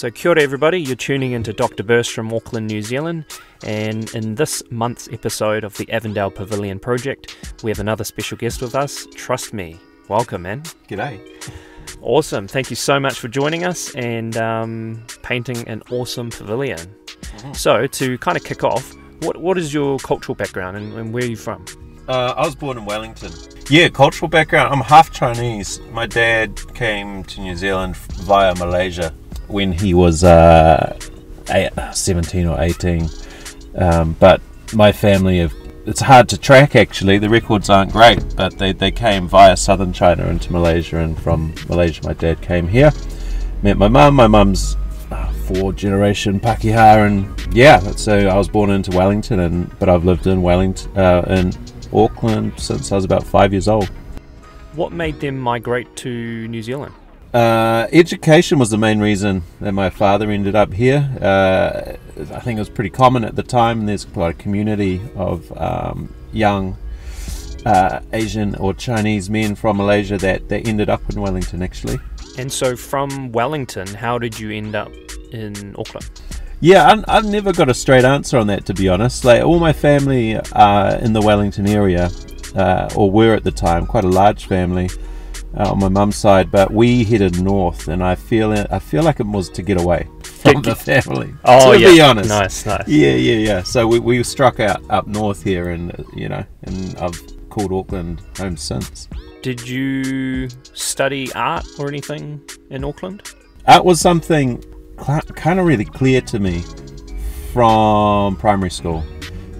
So, kia ora everybody, you're tuning into Dr. Berst from Auckland, New Zealand, and in this month's episode of the Avondale Pavilion Project, we have another special guest with us. Trust me. Welcome, man. G'day. Awesome. Thank you so much for joining us and um, painting an awesome pavilion. Mm-hmm. So, to kind of kick off, what, what is your cultural background and, and where are you from? Uh, I was born in Wellington. Yeah, cultural background. I'm half Chinese. My dad came to New Zealand via Malaysia when he was uh, eight, 17 or 18. Um, but my family have. It's hard to track actually. The records aren't great, but they, they came via southern China into Malaysia, and from Malaysia, my dad came here. Met my mum. My mum's uh, four generation Pakeha, and yeah, so I was born into Wellington, and but I've lived in Wellington uh, in Auckland since I was about five years old. What made them migrate to New Zealand? Uh, education was the main reason that my father ended up here. Uh, I think it was pretty common at the time. There's quite a community of um, young uh, Asian or Chinese men from Malaysia that, that ended up in Wellington actually. And so, from Wellington, how did you end up in Auckland? Yeah, I, I've never got a straight answer on that to be honest. Like all my family are in the Wellington area, uh, or were at the time, quite a large family uh, on my mum's side. But we headed north, and I feel it, I feel like it was to get away from the family. Oh, to yeah. be honest, Nice, nice. Yeah, yeah, yeah. So we, we struck out up north here, and you know, and I've called Auckland home since. Did you study art or anything in Auckland? That was something cl- kind of really clear to me from primary school,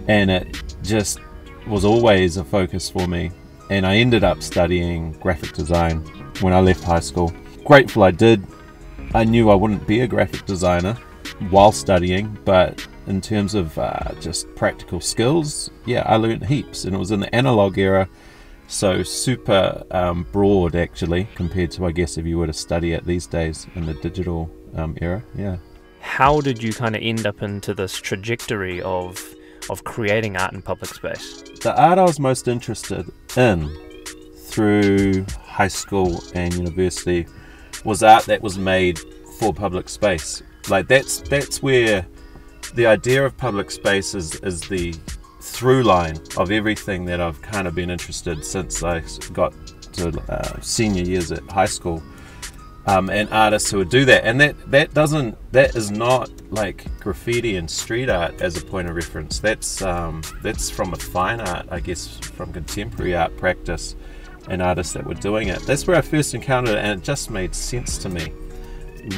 and it just was always a focus for me. And I ended up studying graphic design when I left high school. Grateful I did. I knew I wouldn't be a graphic designer while studying, but in terms of uh, just practical skills, yeah, I learned heaps. And it was in the analog era, so super um, broad actually, compared to, I guess, if you were to study it these days in the digital um, era. Yeah. How did you kind of end up into this trajectory of of creating art in public space? The art I was most interested in through high school and university was art that was made for public space. Like that's that's where the idea of public space is, is the through line of everything that I've kind of been interested since I got to uh, senior years at high school. Um, and artists who would do that, and that that doesn't that is not like graffiti and street art as a point of reference. That's um, that's from a fine art, I guess, from contemporary art practice and artists that were doing it. That's where I first encountered it, and it just made sense to me.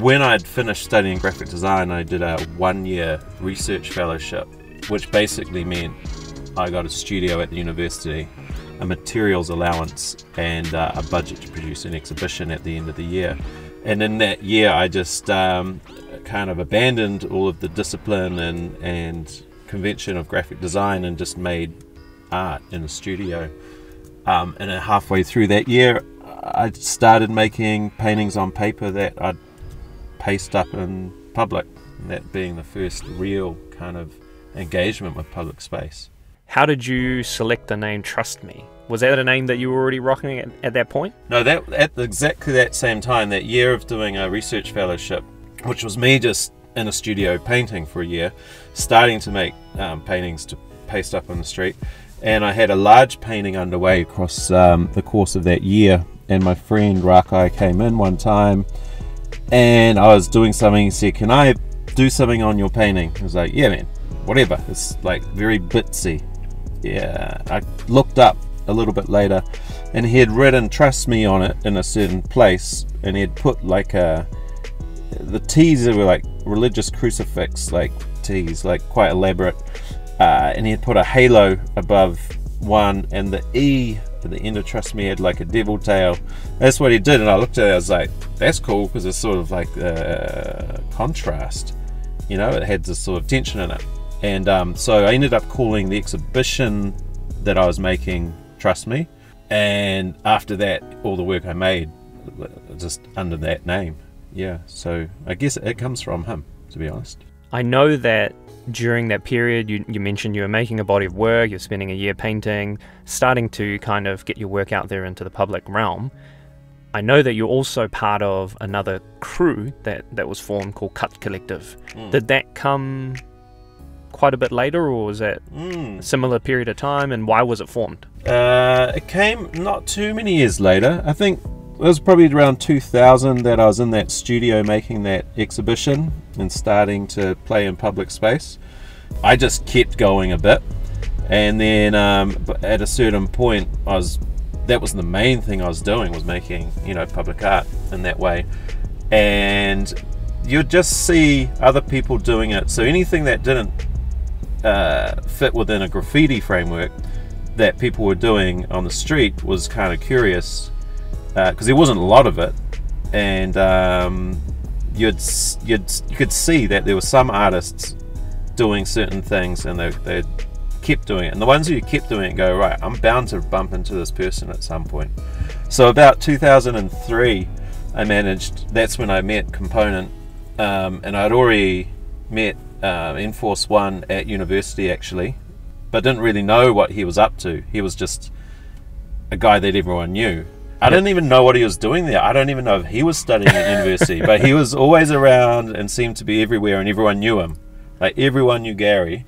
When I'd finished studying graphic design, I did a one-year research fellowship, which basically meant I got a studio at the university, a materials allowance, and uh, a budget to produce an exhibition at the end of the year. And in that year, I just um, kind of abandoned all of the discipline and, and convention of graphic design and just made art in a studio. Um, and halfway through that year, I started making paintings on paper that I'd paste up in public, that being the first real kind of engagement with public space. How did you select the name Trust Me? Was that a name that you were already rocking at, at that point? No, that at exactly that same time, that year of doing a research fellowship, which was me just in a studio painting for a year, starting to make um, paintings to paste up on the street, and I had a large painting underway across um, the course of that year. And my friend Rakai came in one time, and I was doing something. He said, "Can I do something on your painting?" I was like, "Yeah, man, whatever." It's like very bitsy. Yeah, I looked up a little bit later, and he had written "Trust Me" on it in a certain place, and he had put like a the T's were like religious crucifix like T's, like quite elaborate, uh, and he had put a halo above one, and the E at the end of Trust Me had like a devil tail. That's what he did, and I looked at it, I was like, that's cool because it's sort of like uh, contrast, you know, it had this sort of tension in it. And um, so I ended up calling the exhibition that I was making Trust Me. And after that, all the work I made just under that name. Yeah, so I guess it comes from him, to be honest. I know that during that period, you, you mentioned you were making a body of work, you're spending a year painting, starting to kind of get your work out there into the public realm. I know that you're also part of another crew that, that was formed called Cut Collective. Mm. Did that come quite a bit later, or was that Mm. a similar period of time? And why was it formed? Uh, it came not too many years later. I think it was probably around 2000 that I was in that studio making that exhibition and starting to play in public space. I just kept going a bit, and then um, at a certain point, I was that was the main thing I was doing was making you know public art in that way, and you'd just see other people doing it. So anything that didn't uh, fit within a graffiti framework that people were doing on the street was kind of curious because there wasn't a lot of it, and um, you'd you'd you could see that there were some artists doing certain things and they they kept doing it, and the ones who kept doing it go right. I'm bound to bump into this person at some point. So about 2003, I managed. That's when I met Component, um, and I'd already met uh, Enforce One at university actually, but didn't really know what he was up to. He was just a guy that everyone knew. I didn't even know what he was doing there. I don't even know if he was studying at university, but he was always around and seemed to be everywhere, and everyone knew him. Like everyone knew Gary,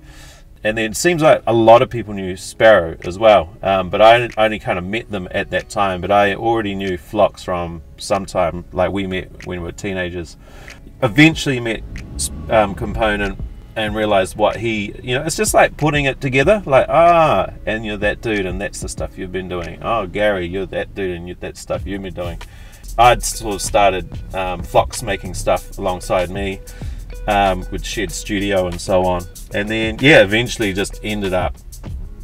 and then it seems like a lot of people knew Sparrow as well. Um, but I only kind of met them at that time. But I already knew Flox from sometime. Like we met when we were teenagers. Eventually met um, Component and realize what he, you know, it's just like putting it together. Like ah, and you're that dude, and that's the stuff you've been doing. Oh, Gary, you're that dude, and you that stuff you've been doing. I'd sort of started um, Flox making stuff alongside me um, with shared studio and so on. And then yeah, eventually just ended up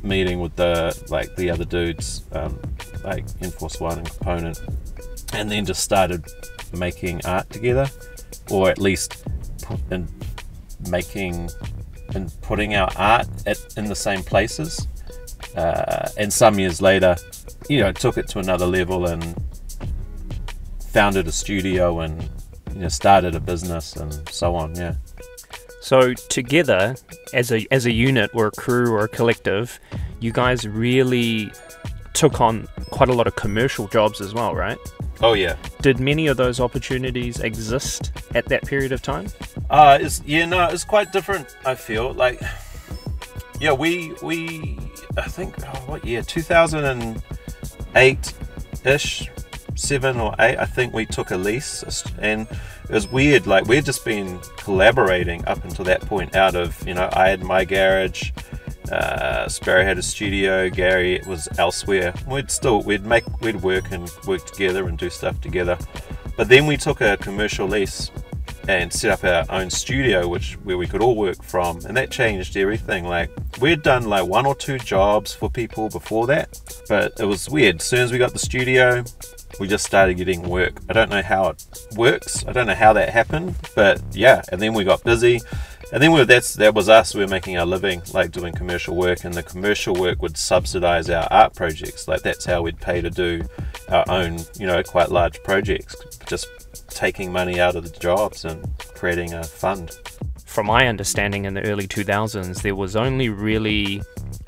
meeting with the like the other dudes, um, like Enforce One and Component, and then just started making art together, or at least in making and putting our art at, in the same places. Uh, and some years later, you know, took it to another level and founded a studio and you know started a business and so on. Yeah. So together, as a as a unit or a crew or a collective, you guys really took on quite a lot of commercial jobs as well, right? Oh yeah. Did many of those opportunities exist at that period of time? Uh, it's yeah, no, it's quite different. I feel like, yeah, we we I think oh, what year, two thousand and eight ish, seven or eight. I think we took a lease, and it was weird. Like we'd just been collaborating up until that point. Out of you know, I had my garage. Uh, Sparrow had a studio. Gary was elsewhere. We'd still we'd make we'd work and work together and do stuff together. But then we took a commercial lease and set up our own studio, which where we could all work from, and that changed everything. Like we'd done like one or two jobs for people before that, but it was weird. As soon as we got the studio, we just started getting work. I don't know how it works. I don't know how that happened, but yeah. And then we got busy, and then we were, that's that was us. We were making our living, like doing commercial work, and the commercial work would subsidize our art projects. Like that's how we'd pay to do our own, you know, quite large projects. Just taking money out of the jobs and creating a fund. From my understanding, in the early 2000s, there was only really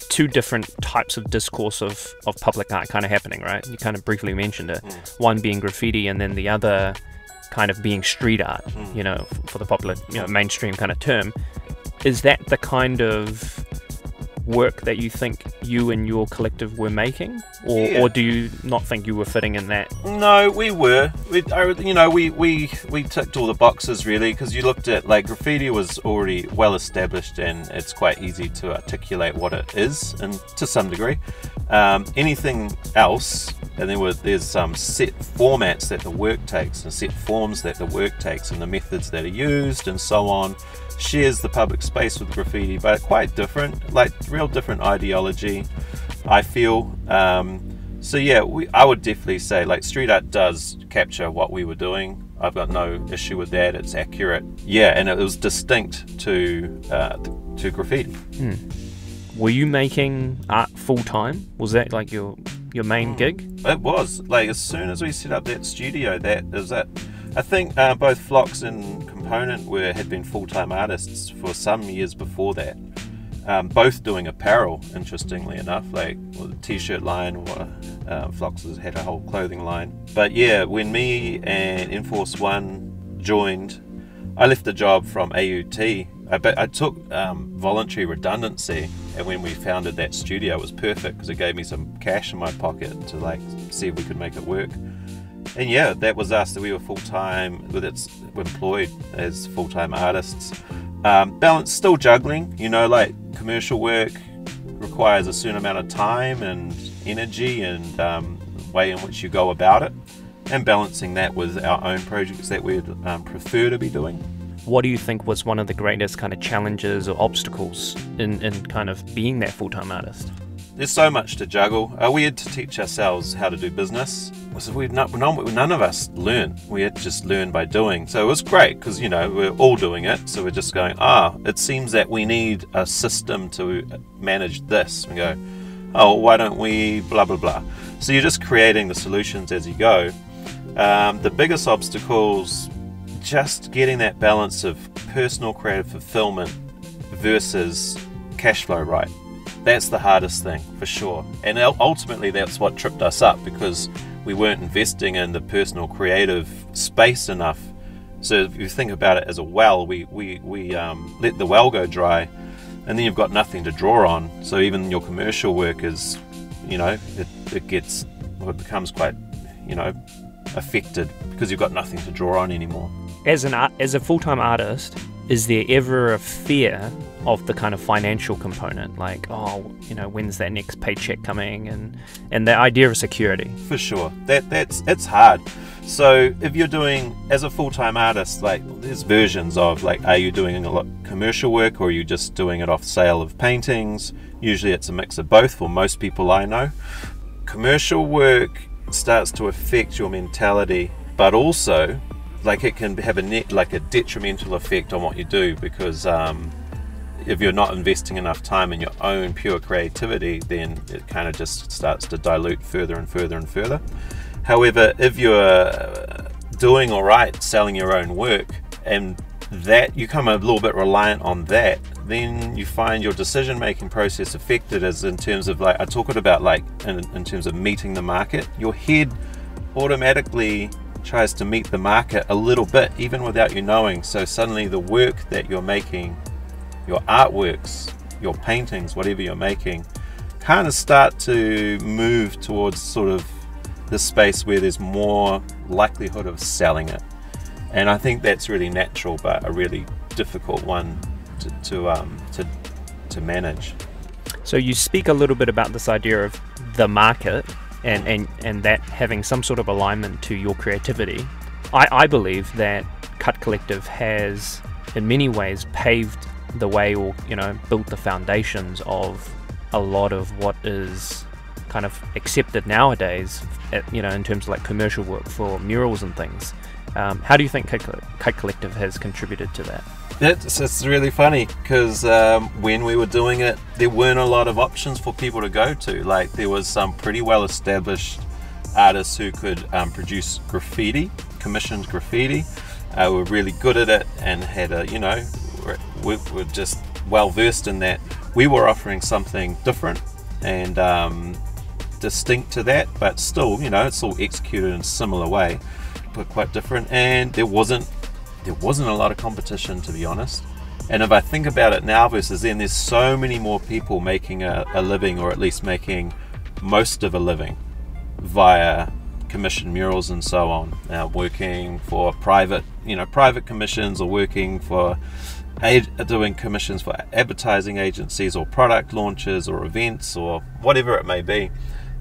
two different types of discourse of, of public art kind of happening, right? You kind of briefly mentioned it. Mm. One being graffiti, and then the other kind of being street art, mm. you know, for the popular, you know, mainstream kind of term. Is that the kind of work that you think you and your collective were making, or, Yeah. or do you not think you were fitting in that? No, we were. We, I, you know, we we we ticked all the boxes really because you looked at like graffiti was already well established and it's quite easy to articulate what it is, and to some degree, um, anything else, and there were there's some set formats that the work takes and set forms that the work takes and the methods that are used and so on. Shares the public space with graffiti, but quite different, like real different ideology. I feel. Um, so yeah, we, I would definitely say like street art does capture what we were doing. I've got no issue with that. It's accurate. Yeah, and it was distinct to uh, to graffiti. Were you making art full time? Was that like your your main gig? It was like as soon as we set up that studio, that is that. I think uh, both Flox and Component were had been full time artists for some years before that. um, both doing apparel, interestingly enough, like well, the t-shirt line or uh, Flox's had a whole clothing line. But yeah, when me and Enforce One joined, I left the job from AUT. I, I took um, voluntary redundancy, and when we founded that studio, it was perfect because it gave me some cash in my pocket to like see if we could make it work. And yeah, that was us. That we were full time with its employed as full time artists. Um, balance, still juggling. You know, like commercial work requires a certain amount of time and energy and um, way in which you go about it, and balancing that with our own projects that we'd um, prefer to be doing. What do you think was one of the greatest kind of challenges or obstacles in, in kind of being that full time artist? There's so much to juggle. We had to teach ourselves how to do business. So we not, none of us learn. We had just learn by doing. So it was great because you know we're all doing it. So we're just going. Ah, it seems that we need a system to manage this. We go. Oh, why don't we blah blah blah. So you're just creating the solutions as you go. Um, the biggest obstacles, just getting that balance of personal creative fulfillment versus cash flow right. That's the hardest thing for sure. And ultimately, that's what tripped us up because we weren't investing in the personal creative space enough. So if you think about it as a well, we, we, we um, let the well go dry and then you've got nothing to draw on. So even your commercial work is, you know, it, it gets, well, it becomes quite, you know, affected because you've got nothing to draw on anymore. As an as a full time artist, is there ever a fear of the kind of financial component like oh you know when's that next paycheck coming? And and the idea of security. For sure. That that's it's hard. So if you're doing as a full-time artist like there's versions of like are you doing a lot commercial work or are you just doing it off sale of paintings? Usually it's a mix of both for most people i know. Commercial work starts to affect your mentality but also like it can have a net like a detrimental effect on what you do because um, if you're not investing enough time in your own pure creativity then it kind of just starts to dilute further and further and further however if you're doing all right selling your own work and that you come a little bit reliant on that then you find your decision making process affected as in terms of like i talk about like in, in terms of meeting the market your head automatically tries to meet the market a little bit, even without you knowing. So suddenly the work that you're making, your artworks, your paintings, whatever you're making, kind of start to move towards sort of the space where there's more likelihood of selling it. And I think that's really natural, but a really difficult one to, to, um, to, to manage. So you speak a little bit about this idea of the market and, and, and that having some sort of alignment to your creativity, I, I believe that Cut Collective has, in many ways, paved the way or, you know, built the foundations of a lot of what is kind of accepted nowadays, you know, in terms of like commercial work for murals and things. Um, how do you think Cut Collective has contributed to that? It's, it's really funny because um, when we were doing it, there weren't a lot of options for people to go to. Like there was some pretty well established artists who could um, produce graffiti, commissioned graffiti. Uh, were really good at it and had a, you know, we were just well versed in that. We were offering something different and um, distinct to that, but still, you know, it's all executed in a similar way but quite different. And there wasn't there wasn't a lot of competition to be honest. And if I think about it now versus then, there's so many more people making a, a living, or at least making most of a living, via commission murals and so on. Now, working for private, you know, private commissions, or working for doing commissions for advertising agencies, or product launches, or events, or whatever it may be.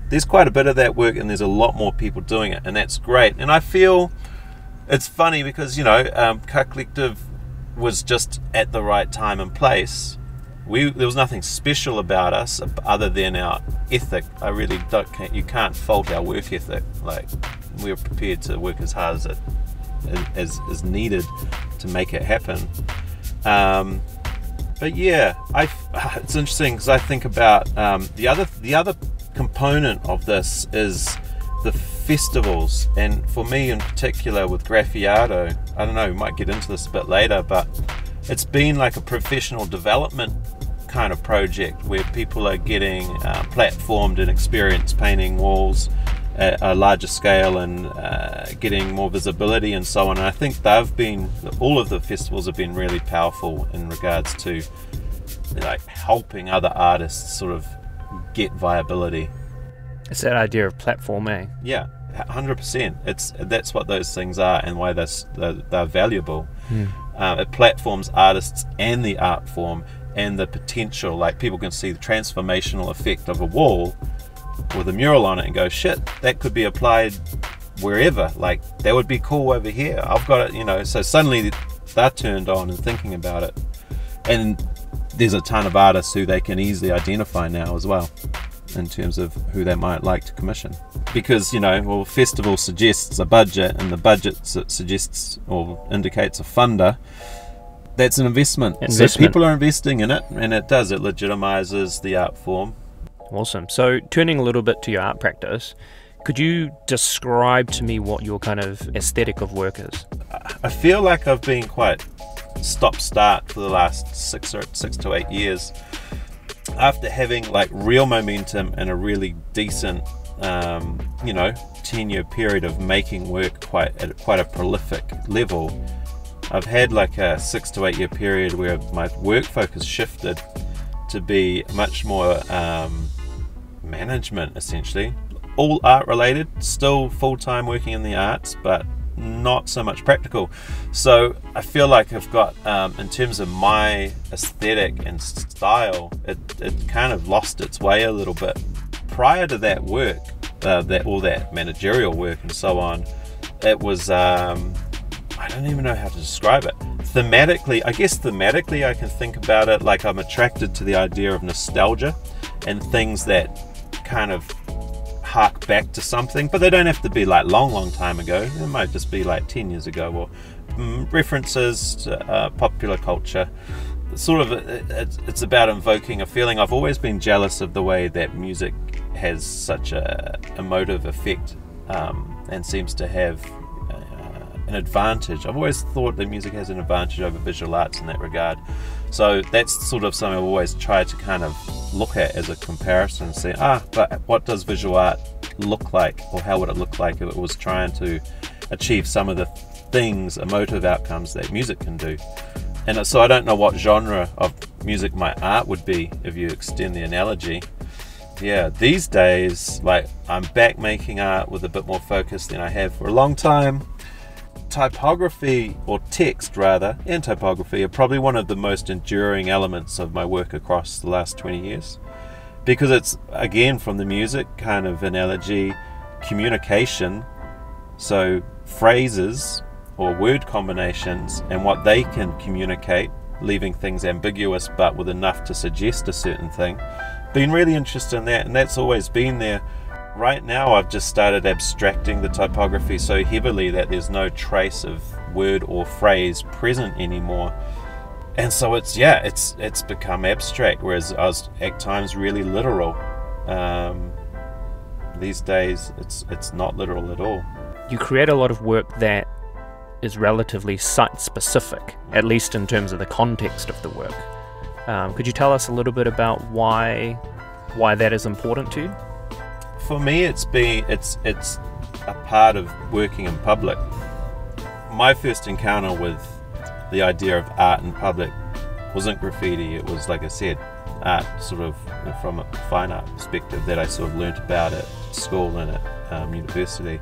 There's quite a bit of that work and there's a lot more people doing it and that's great. And i feel it's funny because you know um, cut collective was just at the right time and place. We there was nothing special about us other than our ethic. I really don't you can't fault our work ethic. Like we're prepared to work as hard as it as, as needed to make it happen um, but yeah, I, it's interesting because I think about um, the other the other component of this is the festivals, and for me in particular with Graffiato, I don't know, we might get into this a bit later, but it's been like a professional development kind of project where people are getting uh, platformed and experience painting walls at a larger scale and uh, getting more visibility and so on. And I think they've been, all of the festivals have been really powerful in regards to like helping other artists sort of get viability. It's that idea of platform, eh? Yeah, hundred percent. It's that's what those things are and why they're they're, they're valuable. Hmm. Uh, it platforms artists and the art form and the potential. Like people can see the transformational effect of a wall with a mural on it and go, shit, that could be applied wherever. Like that would be cool over here. I've got it, you know. So suddenly they're turned on and thinking about it, and there's a ton of artists who they can easily identify now as well in terms of who they might like to commission. Because, you know, well, festival suggests a budget and the budget suggests or indicates a funder. That's an investment. investment. So people are investing in it and it does, it legitimizes the art form. Awesome. So, turning a little bit to your art practice, could you describe to me what your kind of aesthetic of work is? I feel like I've been quite stop start for the last six or six to eight years after having like real momentum and a really decent um, you know 10 year period of making work quite at quite a prolific level i've had like a six to eight year period where my work focus shifted to be much more um, management essentially all art related still full-time working in the arts but not so much practical. So I feel like I've got, um, in terms of my aesthetic and style, it, it kind of lost its way a little bit. Prior to that work, uh, that all that managerial work and so on, it was um, I don't even know how to describe it. Thematically, I guess thematically, I can think about it like I'm attracted to the idea of nostalgia and things that kind of hark back to something, but they don't have to be like long, long time ago. It might just be like 10 years ago or mm, references to uh, popular culture. Sort of, it's, it's about invoking a feeling. I've always been jealous of the way that music has such a emotive effect um, and seems to have uh, an advantage. I've always thought that music has an advantage over visual arts in that regard. So that's sort of something I've always tried to kind of look at as a comparison and say, ah, but what does visual art look like, or how would it look like if it was trying to achieve some of the things, emotive outcomes that music can do? And so I don't know what genre of music my art would be if you extend the analogy. Yeah, these days, like I'm back making art with a bit more focus than I have for a long time typography, or text rather, and typography are probably one of the most enduring elements of my work across the last 20 years. Because it's, again, from the music kind of analogy, communication, so phrases or word combinations and what they can communicate, leaving things ambiguous but with enough to suggest a certain thing. Been really interested in that, and that's always been there Right now, I've just started abstracting the typography so heavily that there's no trace of word or phrase present anymore. And so it's yeah, it's it's become abstract, whereas I was at times really literal. Um, these days, it's it's not literal at all. You create a lot of work that is relatively site specific, at least in terms of the context of the work. Um, could you tell us a little bit about why why that is important to you? For me, it's been it's it's a part of working in public. My first encounter with the idea of art in public wasn't graffiti. It was, like I said, art sort of from a fine art perspective that I sort of learnt about at school and at um, university.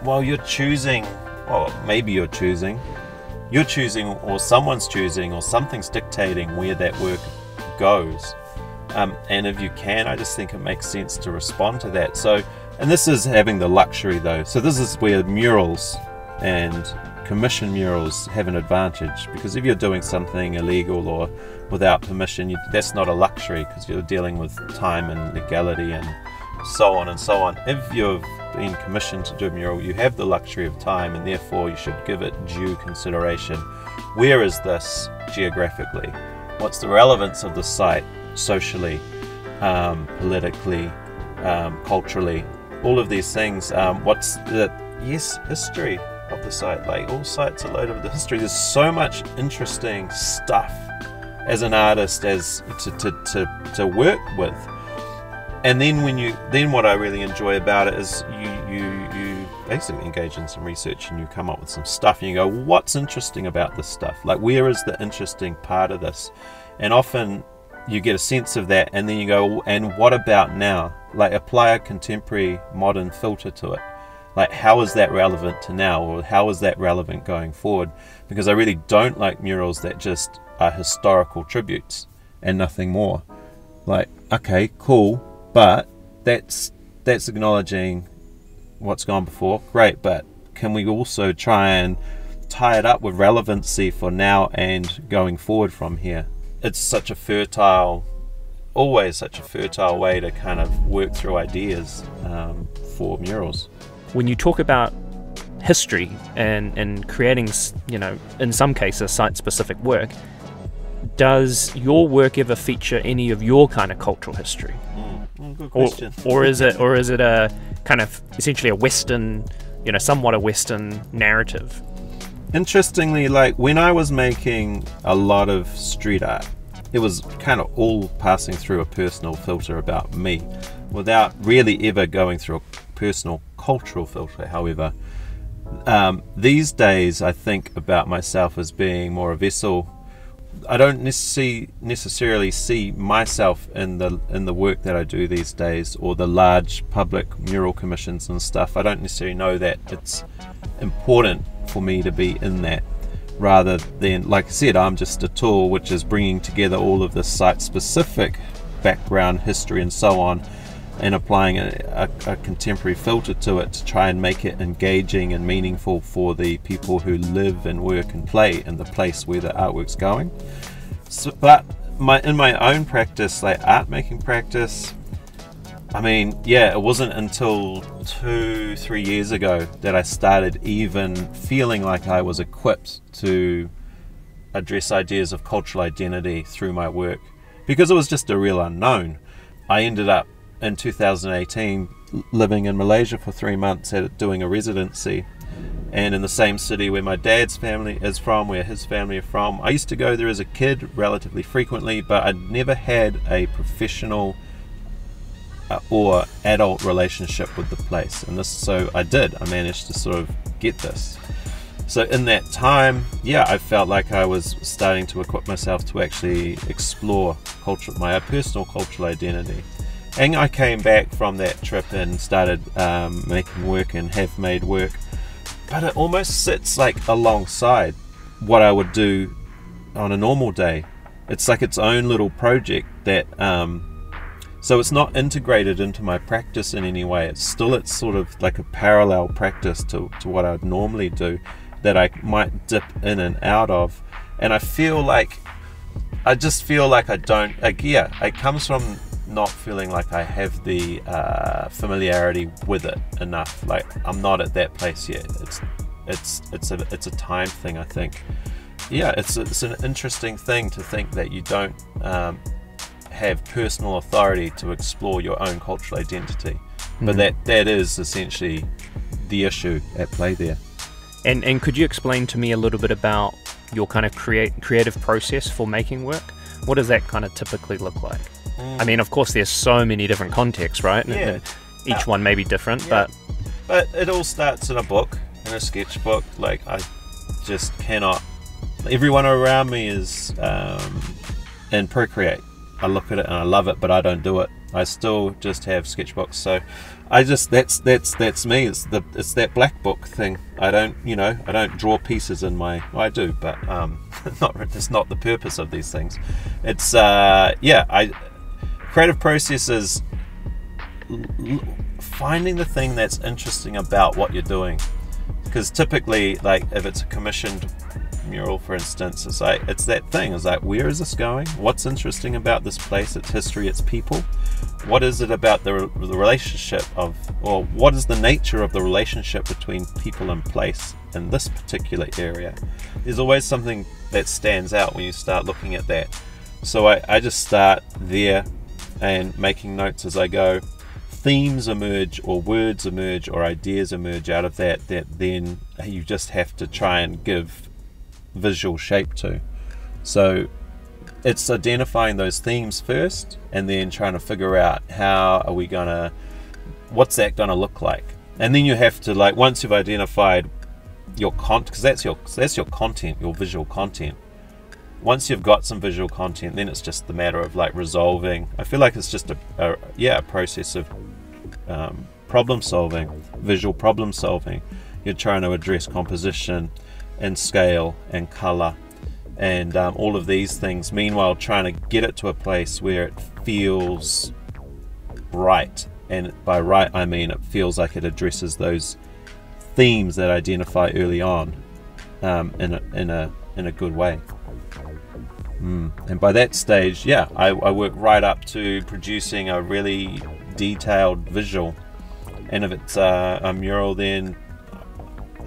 While you're choosing, well, maybe you're choosing, you're choosing, or someone's choosing, or something's dictating where that work goes. Um, and if you can, I just think it makes sense to respond to that. So, and this is having the luxury though. So, this is where murals and commission murals have an advantage because if you're doing something illegal or without permission, you, that's not a luxury because you're dealing with time and legality and so on and so on. If you've been commissioned to do a mural, you have the luxury of time and therefore you should give it due consideration. Where is this geographically? What's the relevance of the site? Socially, um, politically, um, culturally, all of these things. Um, what's the yes history of the site? Like all sites are loaded with the history. There's so much interesting stuff as an artist as to, to, to, to work with and then when you then what I really enjoy about it is you you you basically engage in some research and you come up with some stuff and you go what's interesting about this stuff like where is the interesting part of this and often you get a sense of that and then you go and what about now? Like apply a contemporary modern filter to it. Like how is that relevant to now or how is that relevant going forward? Because i really don't like murals that just are historical tributes and nothing more. Like okay cool but that's that's acknowledging what's gone before. Great but can we also try and tie it up with relevancy for now and going forward from here it's such a fertile always such a fertile way to kind of work through ideas um, for murals when you talk about history and, and creating, you know, in some cases, site specific work, does your work ever feature any of your kind of cultural history? Mm, good Or, or is it or is it a kind of essentially a Western, you know, somewhat a Western narrative? Interestingly, like when I was making a lot of street art, it was kind of all passing through a personal filter about me without really ever going through a personal cultural filter, however. Um, these days, I think about myself as being more a vessel. I don't necessarily necessarily see myself in the in the work that I do these days, or the large public mural commissions and stuff. I don't necessarily know that it's important for me to be in that. Rather than, like I said, I'm just a tool which is bringing together all of the site-specific background, history, and so on, and applying a, a, a, contemporary filter to it to try and make it engaging and meaningful for the people who live and work and play in the place where the artwork's going. So, but my in my own practice, like art making practice, I mean, yeah, it wasn't until two, three years ago that I started even feeling like I was equipped to address ideas of cultural identity through my work because it was just a real unknown. I ended up in 2018 living in Malaysia for three months at doing a residency and in the same city where my dad's family is from, where his family are from. I used to go there as a kid relatively frequently, but I'd never had a professional or adult relationship with the place. And this, so I did. I managed to sort of get this. So in that time, yeah, I felt like I was starting to equip myself to actually explore culture, my personal cultural identity. And I came back from that trip and started um, making work and have made work. But it almost sits like alongside what I would do on a normal day. It's like its own little project that um, so it's not integrated into my practice in any way. It's still it's sort of like a parallel practice to, to what I'd normally do that I might dip in and out of. And I feel like I just feel like I don't like yeah, it comes from not feeling like I have the uh, familiarity with it enough. Like I'm not at that place yet. It's it's it's a it's a time thing I think. Yeah, it's it's an interesting thing to think that you don't um, have personal authority to explore your own cultural identity. But Mm. that that is essentially the issue at play there. And and could you explain to me a little bit about your kind of create creative process for making work? What does that kind of typically look like? I mean, of course, there's so many different contexts, right? Yeah. and each one may be different, Yeah. but But it all starts in a book, in a sketchbook. Like I just cannot. Everyone around me is um, in Procreate. I look at it and I love it, but I don't do it. I still just have sketchbooks. So I just that's that's that's me. It's the it's that black book thing. I don't you know I don't draw pieces in my. I do, but um, not it's not the purpose of these things. It's uh yeah I creative process is finding the thing that's interesting about what you're doing because typically like if it's a commissioned mural for instance it's like it's that thing it's like where is this going? What's interesting about this place its history its people? What is it about the, the relationship of or what is the nature of the relationship between people and place in this particular area? There's always something that stands out when you start looking at that. So i, I just start there and making notes as i go. Themes emerge or words emerge or ideas emerge out of that that then you just have to try and give visual shape to. So it's identifying those themes first and then trying to figure out how are we gonna what's that gonna look like? And then you have to like once you've identified your content because that's your that's your content your visual content. Once you've got some visual content then it's just the matter of like resolving. I feel like it's just a, a yeah a process of um, problem solving visual problem solving. You're trying to address composition and scale and color and um, all of these things. Meanwhile, trying to get it to a place where it feels right. And by right, I mean it feels like it addresses those themes that I identify early on um, in, a, in, a, in a good way. Mm. And by that stage, yeah, I, I work right up to producing a really detailed visual. And if it's uh, a mural, then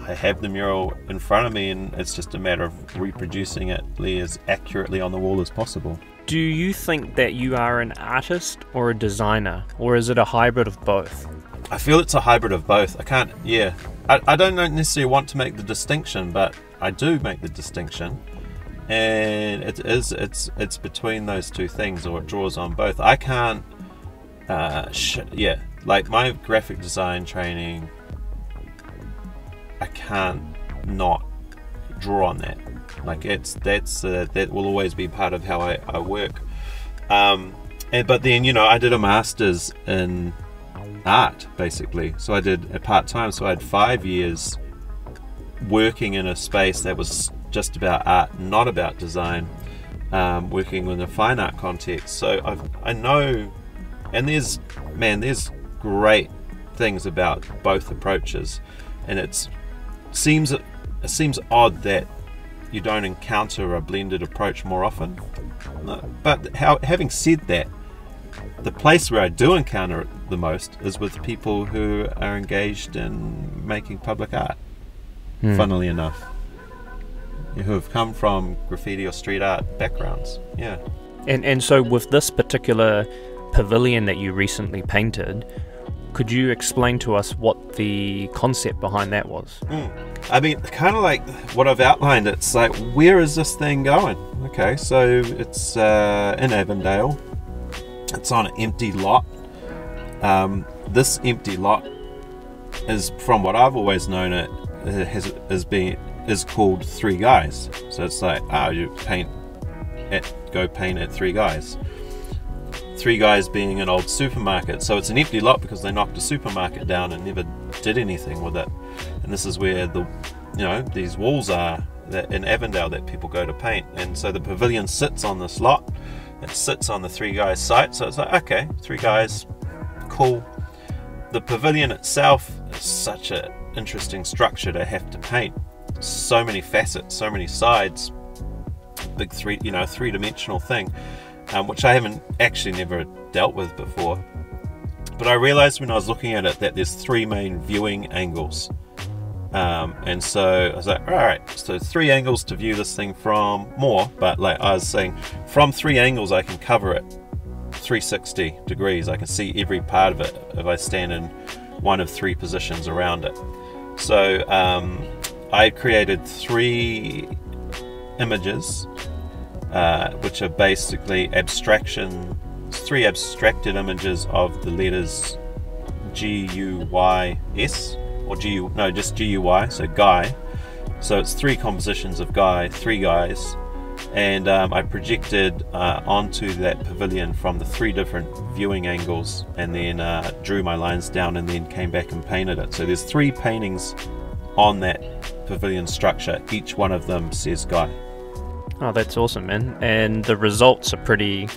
I have the mural in front of me, and it's just a matter of reproducing it as accurately on the wall as possible. Do you think that you are an artist or a designer, or is it a hybrid of both? I feel it's a hybrid of both. I can't, yeah. I, I don't necessarily want to make the distinction, but I do make the distinction. And it is, it's, it's between those two things, or it draws on both. I can't, uh, sh- yeah, like my graphic design training I can't not draw on that. Like it's that's uh, that will always be part of how I, I work. Um, and but then you know I did a master's in art basically. So I did a part time. So I had five years working in a space that was just about art, not about design. Um, working in a fine art context. So I've, I know, and there's man, there's great things about both approaches, and it's seems it seems odd that you don't encounter a blended approach more often. But how, having said that, the place where I do encounter it the most is with people who are engaged in making public art. Hmm. Funnily enough, who have come from graffiti or street art backgrounds. Yeah. And and so with this particular pavilion that you recently painted, could you explain to us what the concept behind that was? Mm. I mean, kind of like what I've outlined. It's like, where is this thing going? Okay, so it's uh, in Avondale. It's on an empty lot. Um, this empty lot is, from what I've always known it, it has is being is called Three Guys. So it's like, ah, you paint at go paint at Three Guys. Three Guys being an old supermarket. So it's an empty lot because they knocked a supermarket down and never did anything with it. And this is where the, you know, these walls are that in Avondale that people go to paint. And so the pavilion sits on this lot. It sits on the Three Guys site. So it's like, okay, Three Guys, cool. The pavilion itself is such an interesting structure to have to paint. So many facets, so many sides. Big three, you know, three-dimensional thing um, which I haven't actually never dealt with before. But I realized when I was looking at it that there's three main viewing angles. Um, and so I was like, all right, so three angles to view this thing from more, but like I was saying, from three angles I can cover it 360 degrees. I can see every part of it if I stand in one of three positions around it. So um, I created three images uh, which are basically abstraction, three abstracted images of the letters G U Y S or G U no just G U Y so guy. So it's three compositions of guy, three guys, and um, I projected uh, onto that pavilion from the three different viewing angles, and then uh, drew my lines down, and then came back and painted it. So there's three paintings on that pavilion structure. Each one of them says guy. Oh, that's awesome, man. And the results are pretty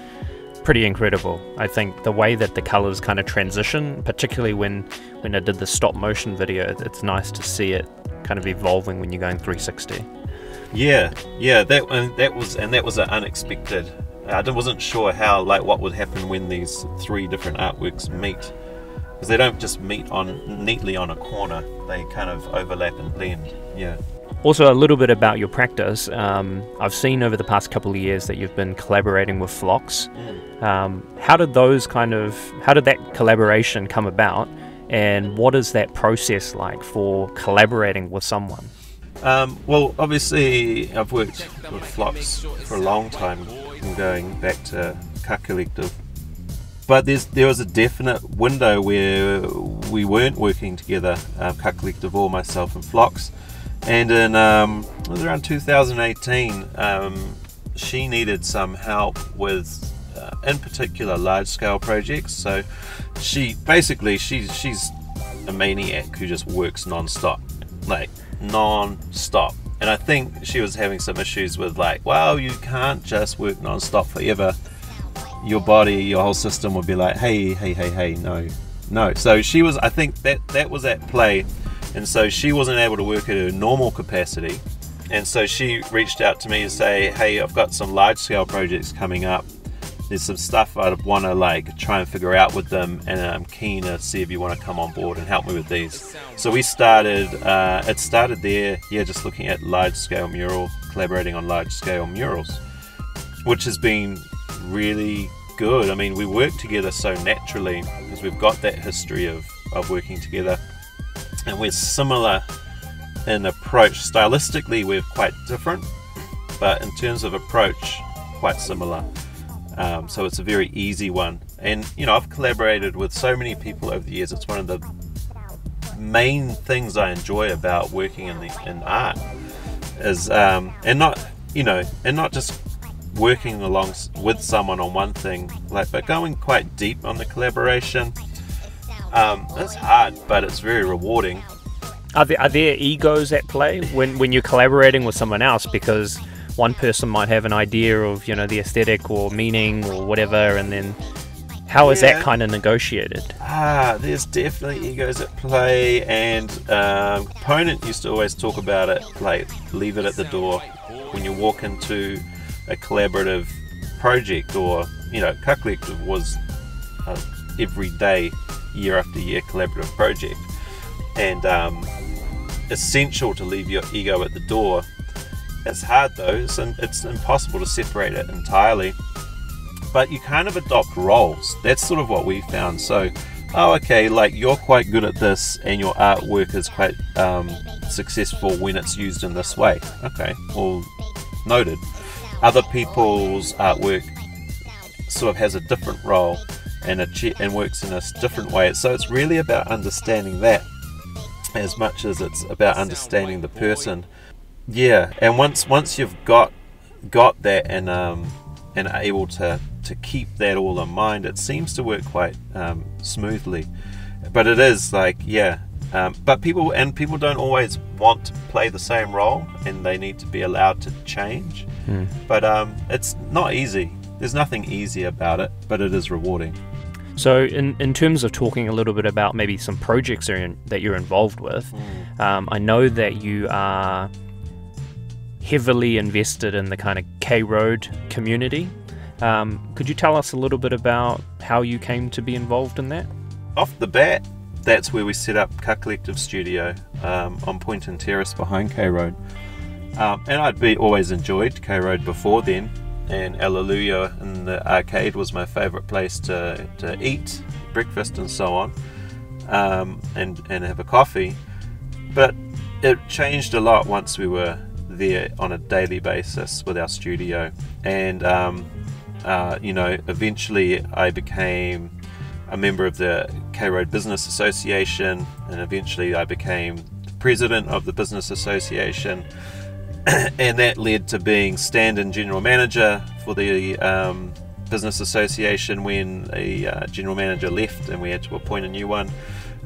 pretty incredible. I think the way that the colors kind of transition, particularly when when I did the stop motion video, it's nice to see it kind of evolving when you're going 360. Yeah, yeah, that and that was and that was an unexpected. I wasn't sure how like what would happen when these three different artworks meet because they don't just meet on neatly on a corner. They kind of overlap and blend. Yeah. Also, a little bit about your practice. Um, I've seen over the past couple of years that you've been collaborating with Flox. Mm. Um, how did those kind of, how did that collaboration come about? And what is that process like for collaborating with someone? Um, well, obviously, I've worked with Flox for a long time, going back to Cut Collective. But there's there was a definite window where we weren't working together, um, Cut Collective or myself and Flox. And in um, it was around 2018, um, she needed some help with, uh, in particular, large-scale projects. So she basically she's she's a maniac who just works non-stop, like non-stop. And I think she was having some issues with like, well, you can't just work non-stop forever. Your body, your whole system would be like, hey, hey, hey, hey, no, no. So she was, I think that that was at play, and so she wasn't able to work at her normal capacity. And so she reached out to me to say, hey, I've got some large-scale projects coming up there's some stuff I'd want to like try and figure out with them, and I'm keen to see if you want to come on board and help me with these. So we started. Uh, it started there, yeah, just looking at large scale mural, collaborating on large scale murals, which has been really good. I mean, we work together so naturally because we've got that history of of working together, and we're similar in approach. Stylistically, we're quite different, but in terms of approach, quite similar. Um, so it's a very easy one. And you know, I've collaborated with so many people over the years. It's one of the main things I enjoy about working in the in art is um, and not you know and not just working along with someone on one thing like but going quite deep on the collaboration um, it's hard but it's very rewarding are there, are there egos at play when, when you're collaborating with someone else because one person might have an idea of you know the aesthetic or meaning or whatever, and then how is yeah. that kind of negotiated? Ah, there's definitely egos at play, and um, Component used to always talk about it like leave it at the door when you walk into a collaborative project, or you know, Collective was a everyday, year after year collaborative project, and um, essential to leave your ego at the door it's hard though, it's, it's impossible to separate it entirely. But you kind of adopt roles. That's sort of what we found. So, oh, okay, like you're quite good at this and your artwork is quite um, successful when it's used in this way. Okay, well, noted. Other people's artwork sort of has a different role and, and works in a different way. So it's really about understanding that as much as it's about understanding the person yeah, and once once you've got got that and um, and able to to keep that all in mind, it seems to work quite um, smoothly. But it is like yeah, um, but people and people don't always want to play the same role, and they need to be allowed to change. Mm. But um, it's not easy. There's nothing easy about it, but it is rewarding. So, in, in terms of talking a little bit about maybe some projects that you're involved with, mm. um, I know that you are heavily invested in the kind of K Road community. Um, could you tell us a little bit about how you came to be involved in that? Off the bat, that's where we set up Cut Collective Studio um, on Poynton Terrace behind K Road. Um, and I'd be always enjoyed K Road before then, and Alleluya in the arcade was my favourite place to, to eat breakfast and so on, um, and and have a coffee. But it changed a lot once we were there on a daily basis with our studio. And, um, uh, you know, eventually I became a member of the K Road Business Association, and eventually I became president of the Business Association. and that led to being stand in general manager for the um, Business Association when a uh, general manager left and we had to appoint a new one.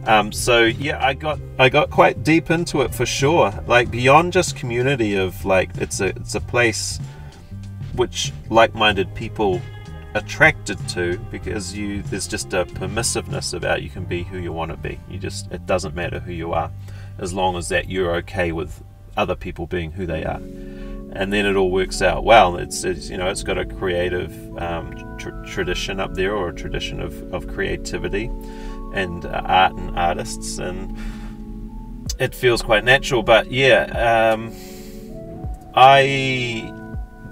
Um, so yeah, I got I got quite deep into it for sure. Like beyond just community of like it's a it's a place which like-minded people attracted to because you there's just a permissiveness about you can be who you want to be. You just it doesn't matter who you are as long as that you're okay with other people being who they are. And then it all works out well. It's, it's you know it's got a creative um, tr- tradition up there or a tradition of, of creativity and uh, art and artists, and it feels quite natural. But yeah, um, I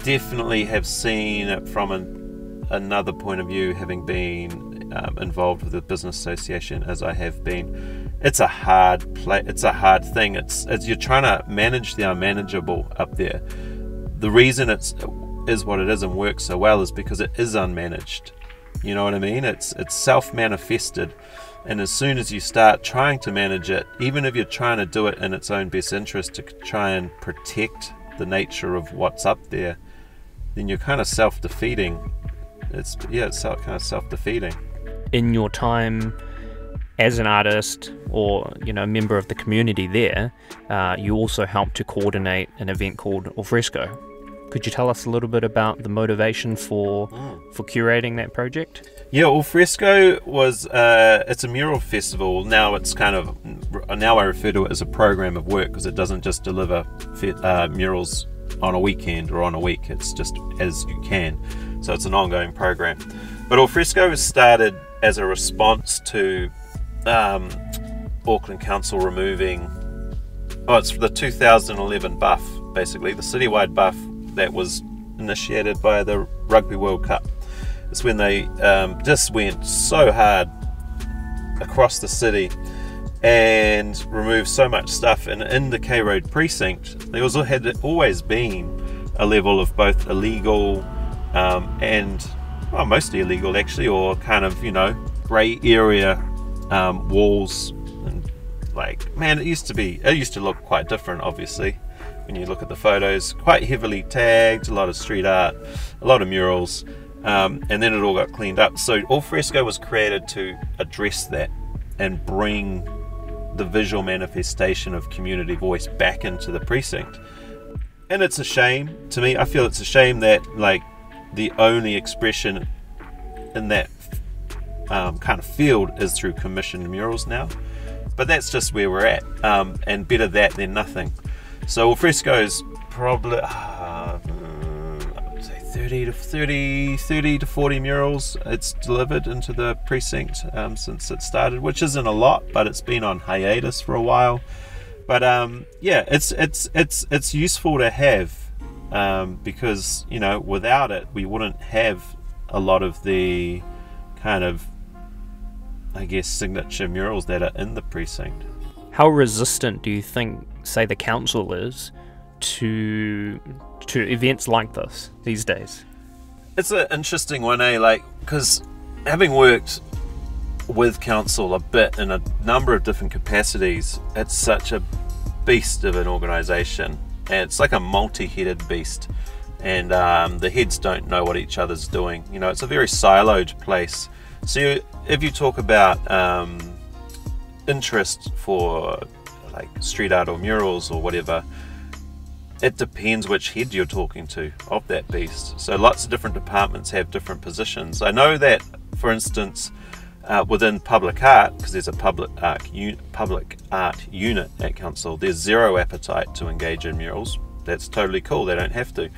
definitely have seen it from an, another point of view, having been um, involved with the business association as I have been. It's a hard play. It's a hard thing. It's, it's you're trying to manage the unmanageable up there. The reason it's is what it is and works so well is because it is unmanaged. You know what I mean? It's it's self-manifested. And as soon as you start trying to manage it, even if you're trying to do it in its own best interest to try and protect the nature of what's up there, then you're kind of self-defeating. It's yeah, it's kind of self-defeating. In your time as an artist or you know a member of the community there, uh, you also helped to coordinate an event called Alfresco. Could you tell us a little bit about the motivation for mm. for curating that project? Yeah, Alfresco was uh, it's a mural festival. Now it's kind of now I refer to it as a program of work because it doesn't just deliver uh, murals on a weekend or on a week. It's just as you can. So it's an ongoing program. But Alfresco was started as a response to um, Auckland Council removing. Oh, it's the 2011 buff, basically the citywide buff that was initiated by the Rugby World Cup. It's when they um, just went so hard across the city and removed so much stuff. And in the K Road precinct, there was had always been a level of both illegal um, and well, mostly illegal actually, or kind of you know grey area um, walls and like man, it used to be it used to look quite different, obviously. When you look at the photos, quite heavily tagged, a lot of street art, a lot of murals, um, and then it all got cleaned up. So all fresco was created to address that and bring the visual manifestation of community voice back into the precinct. And it's a shame to me. I feel it's a shame that like the only expression in that um, kind of field is through commissioned murals now. But that's just where we're at, um, and better that than nothing. So Alfresco's probably uh, 30 to 30, 30 to 40 murals it's delivered into the precinct um, since it started, which isn't a lot, but it's been on hiatus for a while. But um, yeah, it's it's it's it's useful to have um, because you know without it we wouldn't have a lot of the kind of I guess signature murals that are in the precinct. How resistant do you think, say, the council is to to events like this these days? It's an interesting one, eh? Like, because having worked with council a bit in a number of different capacities, it's such a beast of an organisation, and it's like a multi-headed beast. And um, the heads don't know what each other's doing. You know, it's a very siloed place. So, if you talk about um, interest for like street art or murals or whatever, it depends which head you're talking to of that beast. So lots of different departments have different positions. I know that, for instance, uh, within public art, because there's a public art, public art unit at council, there's zero appetite to engage in murals. That's totally cool. They don't have to.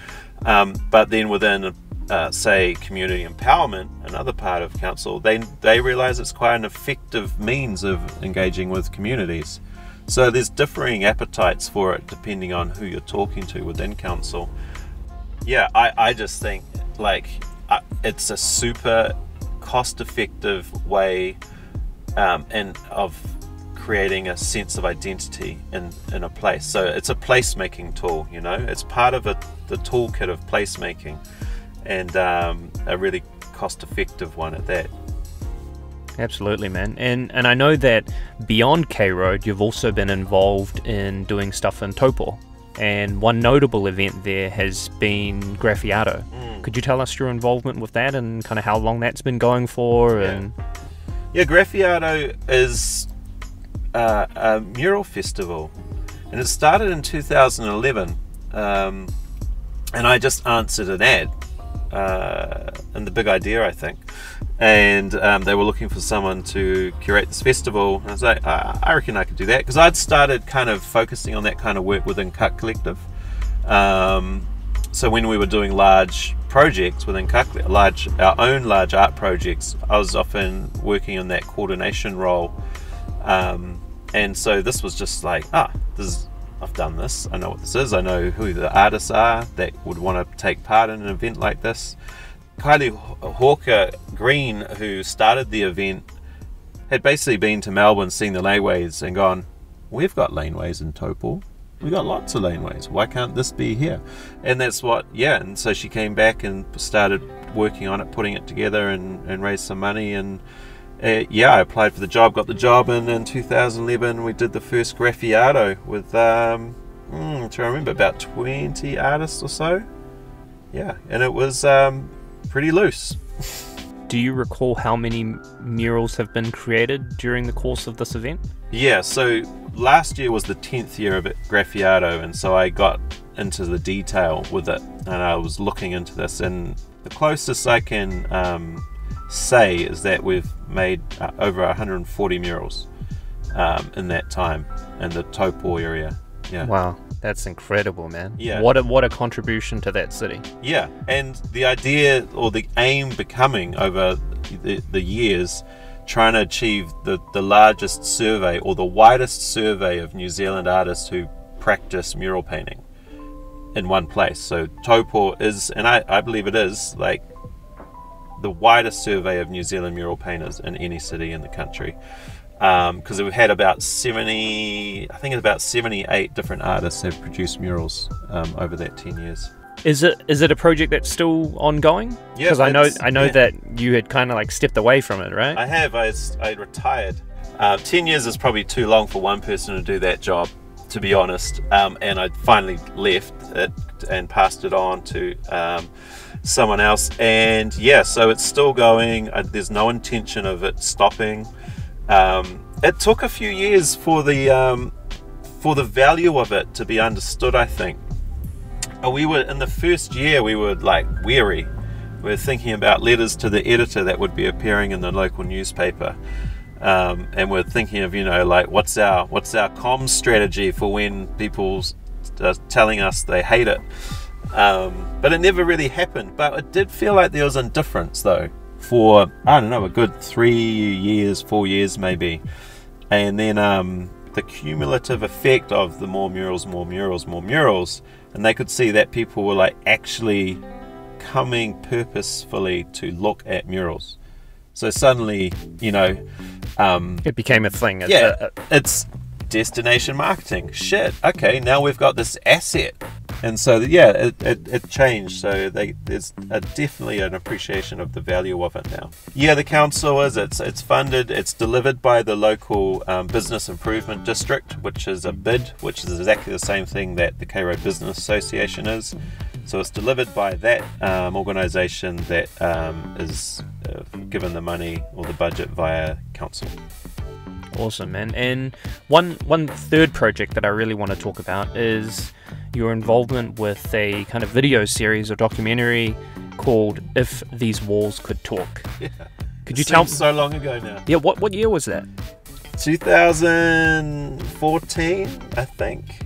Um, but then within, uh, say, community empowerment, another part of council, they they realise it's quite an effective means of engaging with communities. So there's differing appetites for it depending on who you're talking to within council. Yeah, I, I just think like uh, it's a super cost effective way um, and of creating a sense of identity in, in a place. So it's a placemaking tool, you know, it's part of a, the toolkit of placemaking and um, a really cost effective one at that. Absolutely, man. And and I know that beyond K Road, you've also been involved in doing stuff in Taupo. And one notable event there has been Graffiato. Mm. Could you tell us your involvement with that and kind of how long that's been going for? Yeah. And yeah, Graffiato is uh, a mural festival, and it started in 2011. Um, and I just answered an ad uh, in the big idea, I think and um, they were looking for someone to curate this festival. And I was like, I, I reckon I could do that because I'd started kind of focusing on that kind of work within Cut Collective. Um, so when we were doing large projects within Cut, large our own large art projects, I was often working in that coordination role. Um, and so this was just like, ah, this is, I've done this. I know what this is. I know who the artists are that would want to take part in an event like this. Kylie Hawker Green, who started the event, had basically been to Melbourne, seen the laneways, and gone, We've got laneways in Taupo. We've got lots of laneways. Why can't this be here? And that's what, yeah. And so she came back and started working on it, putting it together, and, and raised some money. And uh, yeah, I applied for the job, got the job, and in 2011 we did the first Graffiato with, um, mm, to remember, about 20 artists or so. Yeah, and it was um, pretty loose. Do you recall how many murals have been created during the course of this event? Yeah, so last year was the 10th year of it, Graffiato, and so I got into the detail with it and I was looking into this. And the closest I can um, say is that we've made uh, over 140 murals um, in that time in the Taupo area. Yeah. Wow. That's incredible, man. Yeah. What a what a contribution to that city. Yeah, and the idea or the aim becoming over the, the years trying to achieve the, the largest survey or the widest survey of New Zealand artists who practice mural painting in one place. So Taupo is, and I, I believe it is, like the widest survey of New Zealand mural painters in any city in the country. Because um, we've had about 70 i think it's about 78 different artists have produced murals um, over that 10 years. Is it is it a project that's still ongoing? Yeah because i know i know yeah. that you had kind of like stepped away from it right? I have i, I retired. Uh, 10 years is probably too long for one person to do that job to be honest. Um, and i finally left it and passed it on to um, someone else and yeah so it's still going uh, there's no intention of it stopping um, it took a few years for the um, for the value of it to be understood. I think uh, we were in the first year we were like weary. We were thinking about letters to the editor that would be appearing in the local newspaper. Um, and we're thinking of you know like what's our what's our comms strategy for when people are telling us they hate it um, but it never really happened but it did feel like there was indifference though for I don't know a good three years, four years maybe, and then um, the cumulative effect of the more murals, more murals, more murals, and they could see that people were like actually coming purposefully to look at murals. So suddenly, you know, um, it became a thing. Yeah, uh, it's destination marketing. Shit. Okay, now we've got this asset and so yeah, it, it, it, changed. So they, there's a, definitely an appreciation of the value of it now. Yeah, the council is it's it's funded. It's delivered by the local um, business improvement district, which is a bid, which is exactly the same thing that the K Road Business Association is. So it's delivered by that um, organisation that um, is uh, given the money or the budget via council. Awesome, man. And one one third project that I really want to talk about is your involvement with a kind of video series or documentary called "If These Walls Could Talk." Yeah. Could you tell? So long ago now. Yeah. What what year was that? 2014, I think.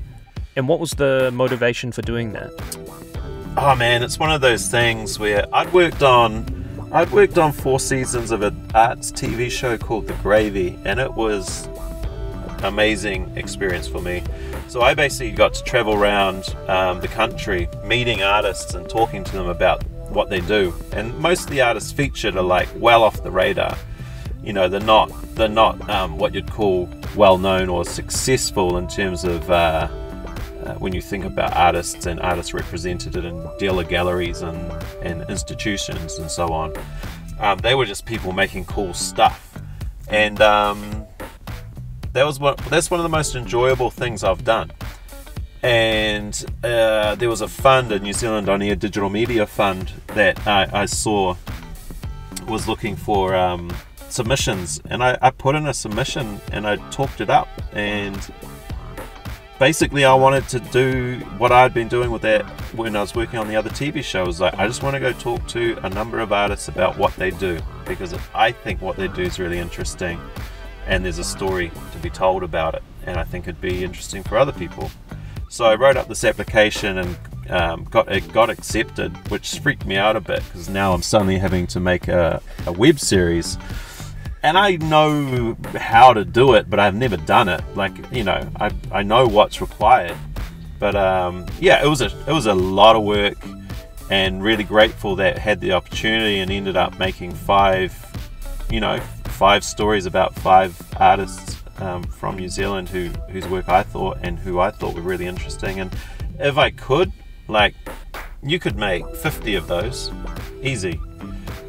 And what was the motivation for doing that? Oh man, it's one of those things where I'd worked on I'd worked on four seasons of an arts TV show called The Gravy, and it was amazing experience for me. So I basically got to travel around um, the country, meeting artists and talking to them about what they do. And most of the artists featured are like well off the radar. You know, they're not they're not um, what you'd call well known or successful in terms of uh, uh, when you think about artists and artists represented in dealer galleries and, and institutions and so on. Um, they were just people making cool stuff. And um, that was what that's one of the most enjoyable things I've done. And uh, there was a fund, a New Zealand On Air Digital Media Fund, that I, I saw was looking for um, submissions, and I, I put in a submission and I talked it up, and basically I wanted to do what I'd been doing with that when I was working on the other TV shows. Like I just want to go talk to a number of artists about what they do because I think what they do is really interesting and there's a story to be told about it, and I think it'd be interesting for other people. So I wrote up this application and um, got it got accepted, which freaked me out a bit because now I'm suddenly having to make a, a web series. And I know how to do it, but I've never done it. Like you know, I, I know what's required, but um, yeah, it was a it was a lot of work, and really grateful that had the opportunity and ended up making five, you know, five stories about five artists um, from New Zealand who whose work I thought and who I thought were really interesting. And if I could, like, you could make 50 of those easy.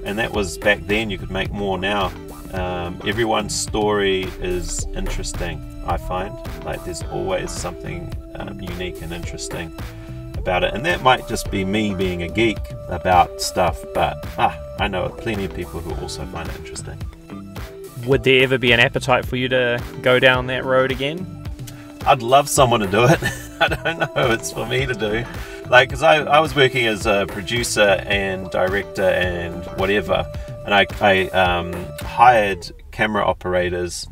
And that was back then. You could make more now. Um, everyone's story is interesting. I find like there's always something um, unique and interesting about it, and that might just be me being a geek about stuff. But ah, I know plenty of people who also find it interesting. Would there ever be an appetite for you to go down that road again? I'd love someone to do it. I don't know. It's for me to do. Like, because I, I was working as a producer and director and whatever, and I, I um, hired camera operators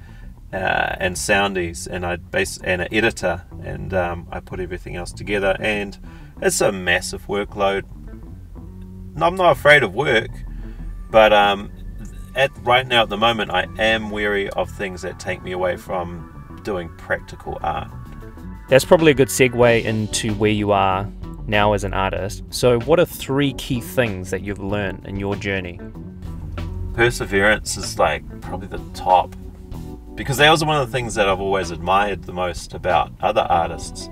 uh, and soundies, and I base and an editor, and um, I put everything else together. And it's a massive workload. I'm not afraid of work, but um, at right now at the moment, I am wary of things that take me away from doing practical art. That's probably a good segue into where you are now as an artist. So, what are three key things that you've learned in your journey? Perseverance is like probably the top because that was one of the things that I've always admired the most about other artists,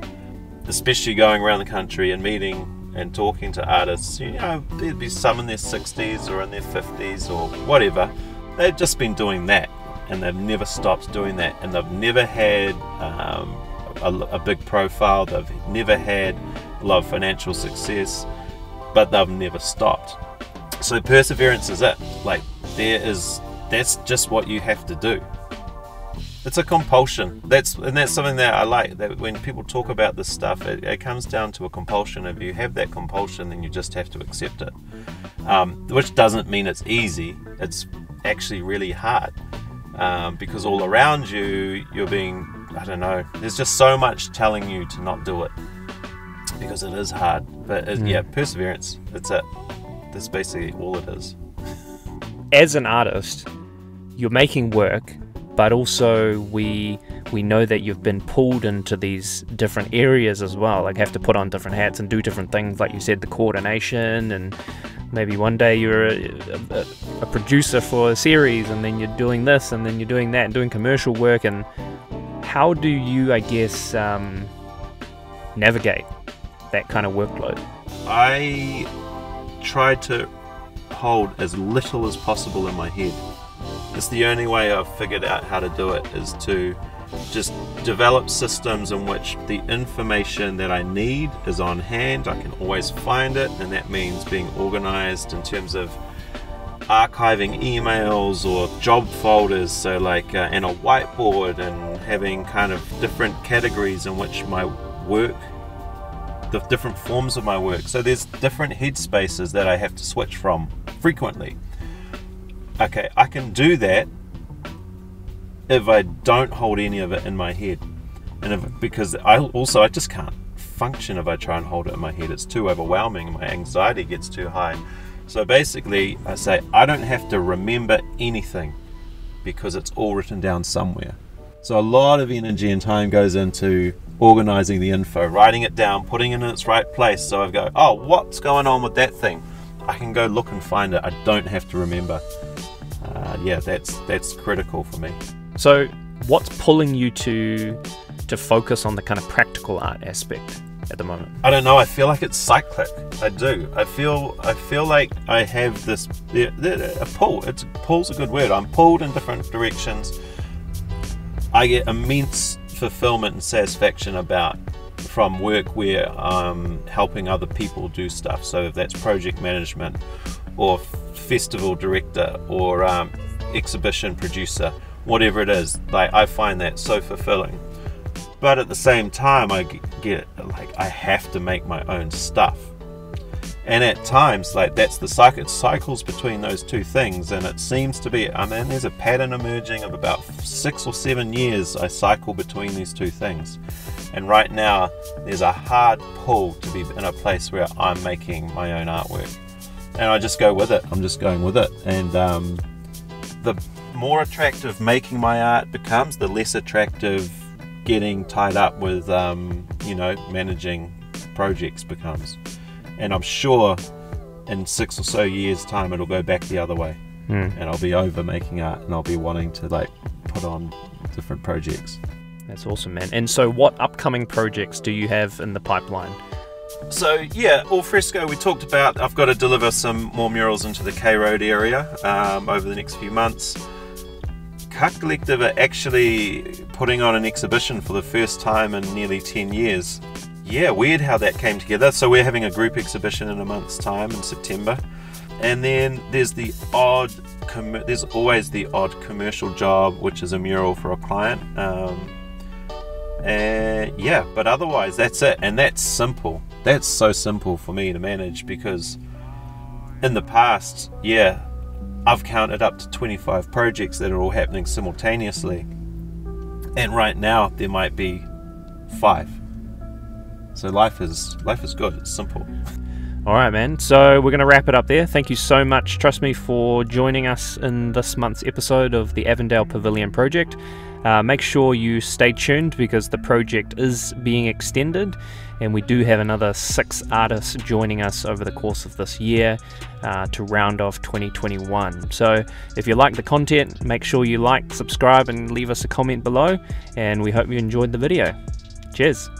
especially going around the country and meeting and talking to artists. You know, there'd be some in their 60s or in their 50s or whatever. They've just been doing that and they've never stopped doing that and they've never had um, a, a big profile, they've never had a lot of financial success, but they've never stopped. So perseverance is it. Like there is that's just what you have to do. It's a compulsion. That's and that's something that I like. That when people talk about this stuff, it, it comes down to a compulsion. If you have that compulsion, then you just have to accept it. Um, which doesn't mean it's easy. It's actually really hard um, because all around you, you're being I don't know. There's just so much telling you to not do it because it is hard. But it, mm. yeah, perseverance. That's it. That's basically all it is. As an artist, you're making work but also we we know that you've been pulled into these different areas as well like have to put on different hats and do different things like you said the coordination and maybe one day you're a, a, a producer for a series and then you're doing this and then you're doing that and doing commercial work and how do you i guess um, navigate that kind of workload? I try to hold as little as possible in my head it's the only way I've figured out how to do it is to just develop systems in which the information that I need is on hand. I can always find it, and that means being organized in terms of archiving emails or job folders so like uh, a whiteboard and having kind of different categories in which my work the different forms of my work so there's different headspaces that i have to switch from frequently okay, I can do that if I don't hold any of it in my head. And if, because I also I just can't function if I try and hold it in my head. It's too overwhelming. My anxiety gets too high. So basically, I say I don't have to remember anything because it's all written down somewhere. So a lot of energy and time goes into organizing the info, writing it down, putting it in its right place. So I go, oh, what's going on with that thing? I can go look and find it. I don't have to remember uh, yeah, that's that's critical for me. So, what's pulling you to to focus on the kind of practical art aspect at the moment? I don't know. I feel like it's cyclic. I do. I feel I feel like I have this a pull. It's pull's a good word. I'm pulled in different directions. I get immense fulfillment and satisfaction about from work where I'm helping other people do stuff. So if that's project management or festival director or um, exhibition producer, whatever it is. Like I find that so fulfilling. But at the same time, I get like I have to make my own stuff. And at times, like that's the cycle, it cycles between those two things, and it seems to be. I mean, there's a pattern emerging of about six or seven years. I cycle between these two things, and right now there's a hard pull to be in a place where I'm making my own artwork and I just go with it. I'm just going with it, and um, the more attractive making my art becomes, the less attractive getting tied up with, um, you know, managing projects becomes. And I'm sure in six or so years' time, it'll go back the other way, mm. and I'll be over making art, and I'll be wanting to like put on different projects. That's awesome, man. And so, what upcoming projects do you have in the pipeline? So yeah, all fresco. We talked about. I've got to deliver some more murals into the K Road area um, over the next few months. Cut Collective are actually putting on an exhibition for the first time in nearly 10 years. Yeah, weird how that came together. So we're having a group exhibition in a month's time in September. And then there's the odd, there's always the odd commercial job, which is a mural for a client. Um, and yeah, but otherwise that's it. And that's simple. That's so simple for me to manage because in the past, yeah, I've counted up to 25 projects that are all happening simultaneously. And right now there might be 5. So life is life is good. It's simple. All right, man. So we're going to wrap it up there. Thank you so much, TrustMe, for joining us in this month's episode of the Avondale Pavilion Project. Uh, make sure you stay tuned because the project is being extended, and we do have another six artists joining us over the course of this year uh, to round off 2021. So, if you like the content, make sure you like, subscribe, and leave us a comment below. And we hope you enjoyed the video. Cheers.